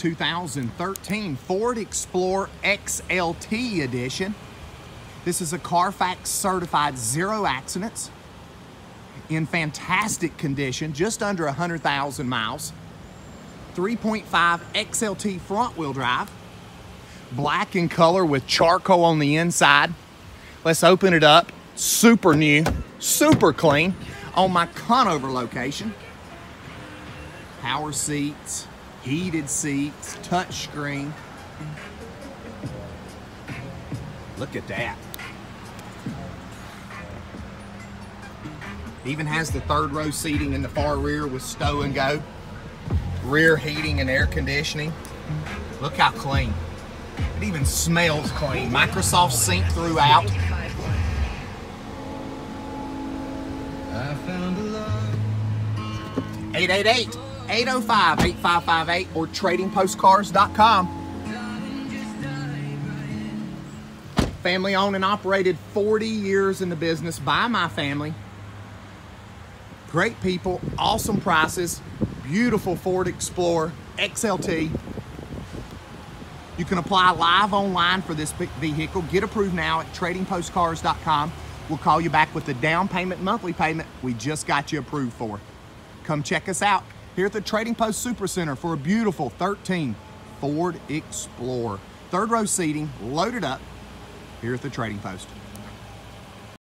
2013 Ford Explorer XLT edition. This is a Carfax certified zero accidents in fantastic condition, just under 100,000 miles. 3.5 XLT front wheel drive, black in color with charcoal on the inside. Let's open it up. Super new, super clean on my Conover location. Power seats, heated seats, touchscreen. Look at that. Even has the third row seating in the far rear with stow and go. Rear heating and air conditioning. Look how clean. It even smells clean. Microsoft Sync throughout. I found a love. 888 805 8558 or tradingpostcars.com. Family owned and operated 40 years in the business by my family. Great people, awesome prices, beautiful Ford Explorer XLT. You can apply live online for this vehicle. Get approved now at tradingpostcars.com. We'll call you back with the down payment, monthly payment we just got you approved for. Come check us out here at the Trading Post Super Center for a beautiful 13 Ford Explorer. Third row seating, loaded up here at the Trading Post.